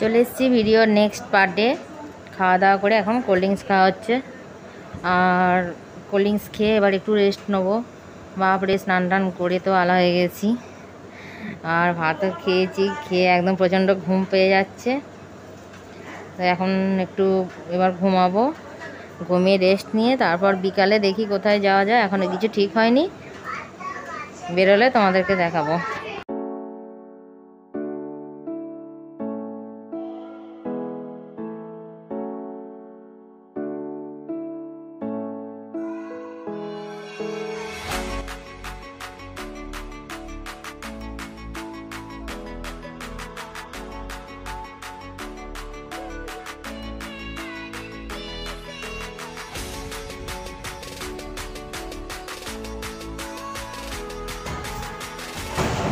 চলে এসেছি ভিডিওর নেক্সট পার্টে খাওয়া দাওয়া করে এখন কোল্ড ড্রিঙ্কস খাওয়া হচ্ছে। আর কোল্ড ড্রিঙ্কস খেয়ে এবার একটু রেস্ট নেব। বাপরে স্নান টান করে তো আলা হয়ে গেছি। আর ভাতও খেয়েছি, খেয়ে একদম প্রচণ্ড ঘুম পেয়ে যাচ্ছে। তো এখন একটু এবার ঘুমাবো। ঘুমিয়ে রেস্ট নিয়ে তারপর বিকালে দেখি কোথায় যাওয়া যায়। এখনও কিছু ঠিক হয়নি। বেরোলে তোমাদেরকে দেখাবো।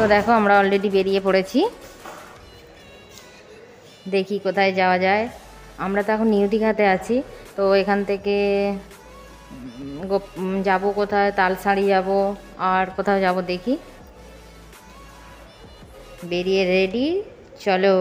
তো দেখো আমরা অলরেডি বেরিয়ে পড়েছি। দেখি কোথায় যাওয়া যায়। আমরা তো এখন নিউ দীঘাতে আছি, তো এখান থেকে যাব কোথায়? তালসাড়ি যাব, আর কোথাও যাব দেখি। বেরিয়ে রেডি চলো।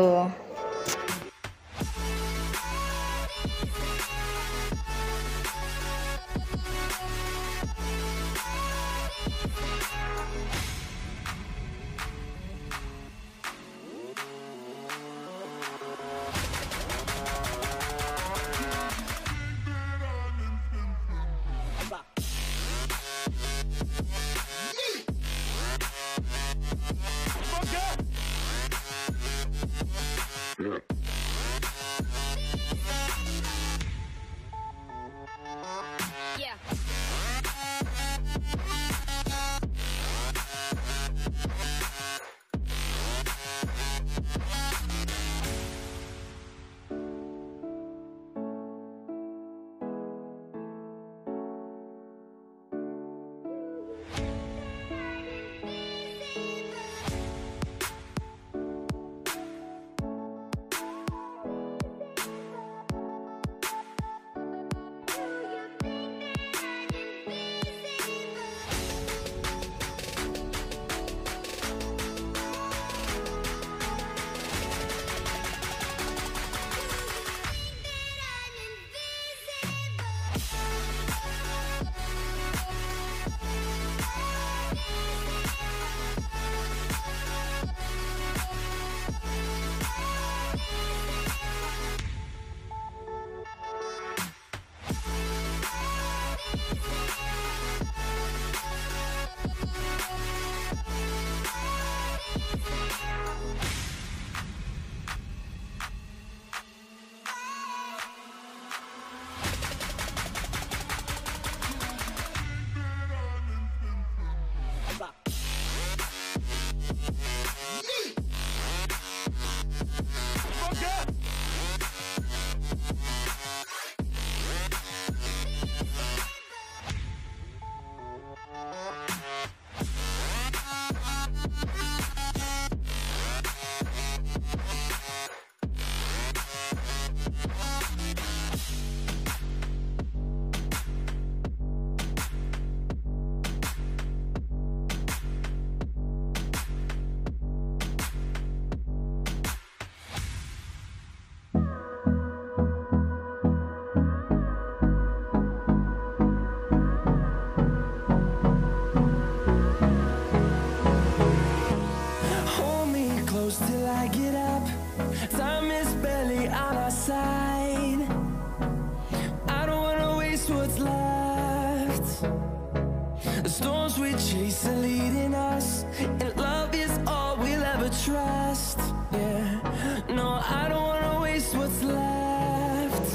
Leading us, and love is all we'll ever trust. Yeah, no, I don't wanna waste what's left.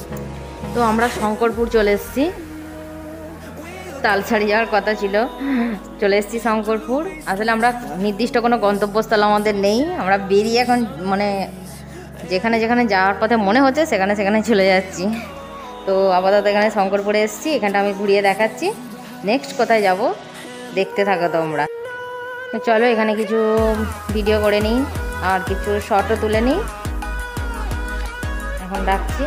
তো আমরা শঙ্করপুর চলে এসেছি। তালছাড়ি যাওয়ার কথা ছিল। চলে এসেছি শঙ্করপুর। আসলে আমরা নির্দিষ্ট কোনো গন্তব্যস্থল আমাদের নেই। আমরা বেরিয়ে এখন মানে যেখানে যেখানে যাওয়ার পথে মনে হচ্ছে সেখানে সেখানে চলে যাচ্ছি। তো আপাতত এখানে শঙ্করপুরে এসেছি। এখানটা আমি ঘুরিয়ে দেখাচ্ছি। নেক্সট কোথায় যাব? দেখতে থাকো তোমরা। চলো এখানে কিছু ভিডিও করে নিই, আর কিছু শর্টও তুলে নিই। এখন রাখছি।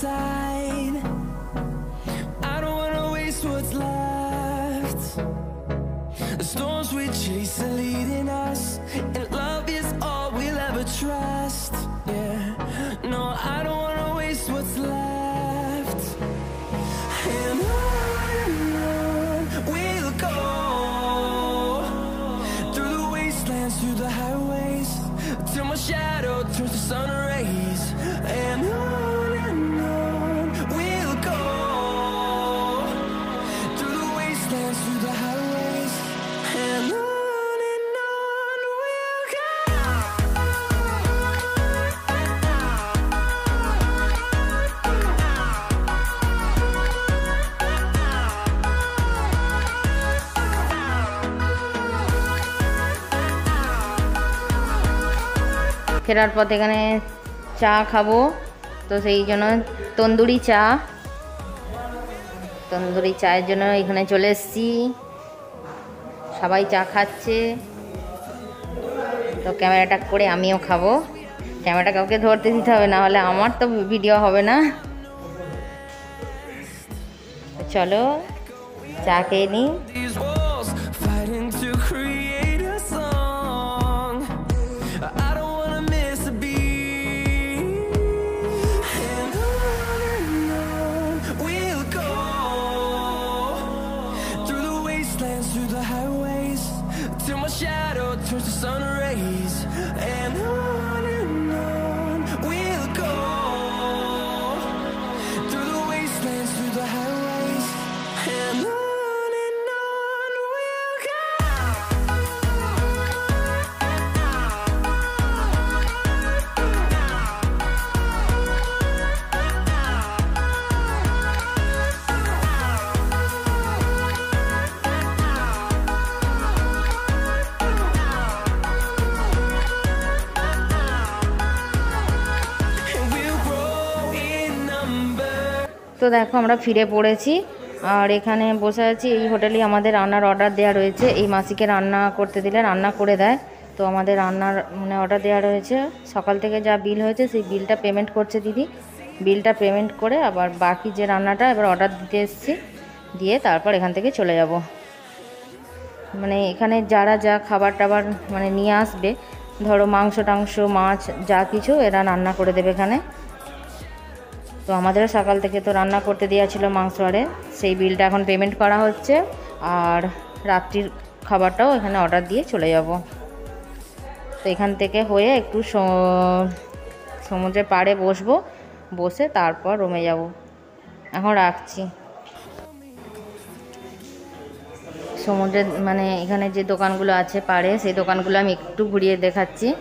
side. ফেরার পথে এখানে চা খাব। তো সেই জন্য তন্দুরি চা। তন্দুরি চায়ের জন্য এখানে চলে এসেছি। সবাই চা খাচ্ছে। তো ক্যামেরাটা করে আমিও খাব। ক্যামেরাটা কাউকে ধরতে দিতে হবে, না হলে আমার তো ভিডিও হবে না। চলো চা খেয়ে নিই। দেখো আমরা ফিরে পড়েছি। আর এখানে বসে আছি, এই হোটেলেই আমাদের রান্নার অর্ডার দেওয়া রয়েছে। এই মাসিকে রান্না করতে দিলে রান্না করে দেয়। তো আমাদের রান্নার মানে অর্ডার দেওয়া রয়েছে। সকাল থেকে যা বিল হয়েছে, সেই বিলটা পেমেন্ট করছে দিদি। বিলটা পেমেন্ট করে আবার বাকি যে রান্নাটা, এবার অর্ডার দিতে এসেছি। দিয়ে তারপর এখান থেকে চলে যাব। মানে এখানে যারা যা খাবার টাবার মানে নিয়ে আসবে, ধরো মাংস টাংস, মাছ, যা কিছু, এরা রান্না করে দেবে এখানে। তো আমাদেরও সকাল থেকে তো রান্না করতে দেওয়া ছিল মাংস আরে। সেই বিলটা এখন পেমেন্ট করা হচ্ছে। আর রাত্রির খাবারটাও এখানে অর্ডার দিয়ে চলে যাব। তো এখান থেকে হয়ে একটু স- সমুদ্রের পাড়ে বসবো। বসে তারপর রুমে যাব। এখন রাখছি। সমুদ্রের মানে এখানে যে দোকানগুলো আছে পাড়ে, সেই দোকানগুলো আমি একটু ঘুরিয়ে দেখাচ্ছি।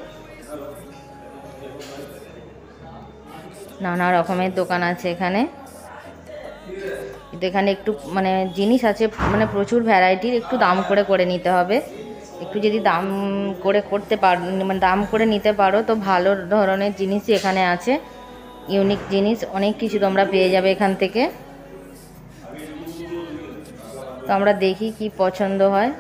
নানা রকমের দোকান আছে এখানে। এখানে একটু মানে জিনিস আছে মানে প্রচুর ভ্যারাইটির, একটু দাম করে করে নিতে হবে। একটু যদি দাম করে করতে পার মানে দাম করে নিতে পারো, তো ভালো ধরনের জিনিসই এখানে আছে। ইউনিক জিনিস, অনেক কিছু তোমরা পেয়ে যাবে এখান থেকে। তো আমরা দেখি কি পছন্দ হয়।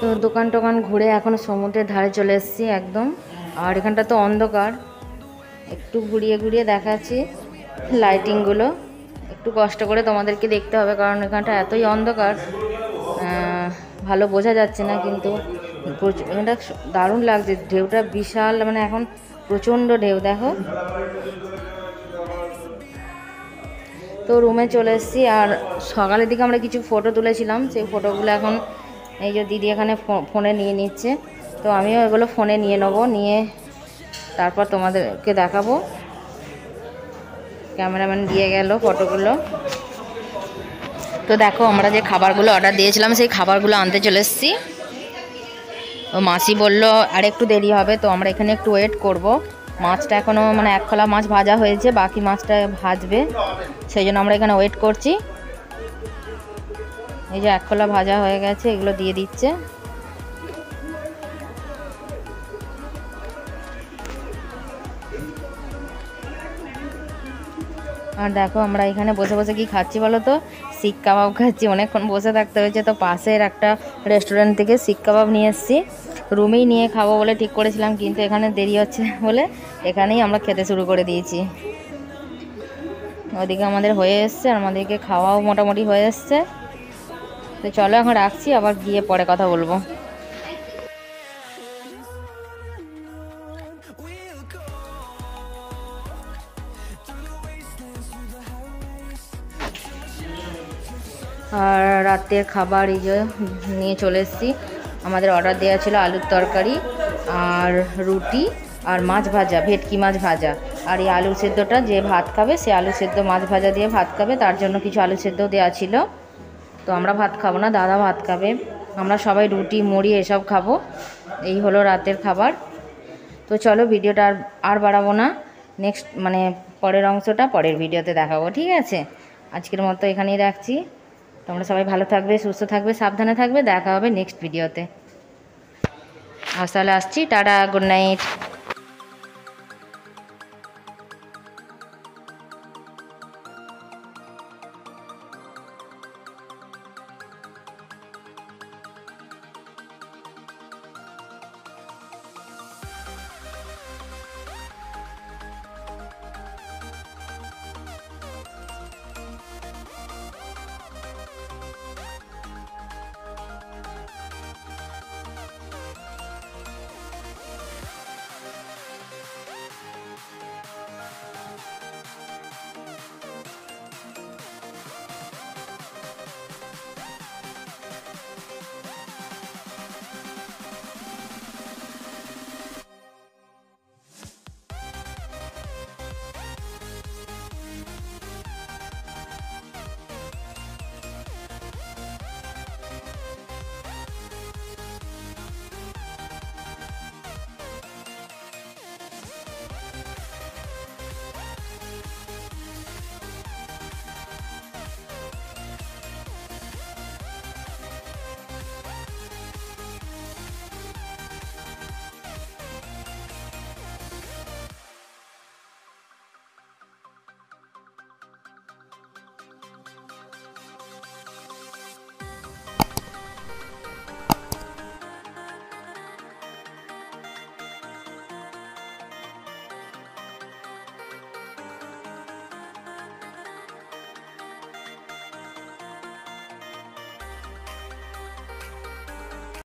তো দোকান টোকান ঘুরে এখন সমুদ্রের ধারে চলে এসেছি একদম। আর এখানটা তো অন্ধকার। একটু ঘুরিয়ে ঘুরিয়ে দেখাচ্ছি লাইটিংগুলো একটু কষ্ট করে তোমাদেরকে দেখতে হবে কারণ এখানটা এতই অন্ধকার। ভালো বোঝা যাচ্ছে না কিন্তু। এটা দারুণ লাগছে। ঢেউটা বিশাল মানে এখন প্রচণ্ড ঢেউ, দেখো। তো রুমে চলে এসেছি। আর সকালের দিকে আমরা কিছু ফটো তুলেছিলাম। সেই ফটোগুলো এখন এই যে দিদি এখানে ফোনে নিয়ে নিচ্ছে। তো আমিও এগুলো ফোনে নিয়ে নেব, নিয়ে তারপর তোমাদেরকে দেখাবো। ক্যামেরাম্যান দিয়ে গেল ফটোগুলো। তো দেখো আমরা যে খাবারগুলো অর্ডার দিয়েছিলাম, সেই খাবারগুলো আনতে চলে এসেছি। তো মাসি বলল, আর একটু দেরি হবে, তো আমরা এখানে একটু ওয়েট করব। মাছটা এখনও মানে এক খোলা মাছ ভাজা হয়েছে, বাকি মাছটা ভাজবে। সেই জন্য আমরা এখানে ওয়েট করছি। এই যে এক খোলা ভাজা হয়ে গেছে, এগুলো দিয়ে দিচ্ছে। আর দেখো, আমরা এখানে বসে বসে কি খাচ্ছি বলো তো? শিক কাবাব খাচ্ছি। অনেকক্ষণ বসে থাকতে হয়েছে, তো পাশের একটা রেস্টুরেন্ট থেকে শিক কাবাব নিয়ে এসেছি। রুমেই নিয়ে খাব বলে ঠিক করেছিলাম, কিন্তু এখানে দেরি হচ্ছে বলে এখানেই আমরা খেতে শুরু করে দিয়েছি। ওদিকে আমাদের হয়ে এসছে, আর আমাদেরকে খাওয়াও মোটামুটি হয়ে এসছে। তো চলো এখন রাখছি, আবার গিয়ে পরে কথা বলব. আর রাতের খাবার এই যে নিয়ে চলে এসেছি। আমাদের অর্ডার দেওয়া ছিল আলুর তরকারি আর রুটি আর মাছ ভাজা, ভেটকি মাছ ভাজা। আর এই আলু সেদ্ধটা যে ভাত খাবে, সে আলু সেদ্ধ মাছ ভাজা দিয়ে ভাত খাবে, তার জন্য কিছু আলু সেদ্ধ দেওয়া ছিল। তো আমরা ভাত খাব না, দাদা ভাত খাবে। আমরা সবাই রুটি, মুড়ি এসব খাব। এই হলো রাতের খাবার। তো চলো ভিডিওটা আর আর বাড়াবো না। নেক্সট মানে পরের অংশটা পরের ভিডিওতে দেখাবো, ঠিক আছে? আজকের মতো এখানেই রাখছি। তোমরা সবাই ভালো থাকবে, সুস্থ থাকবে, সাবধানে থাকবে। দেখা হবে নেক্সট ভিডিওতে। তাহলে আসছি। Tata good night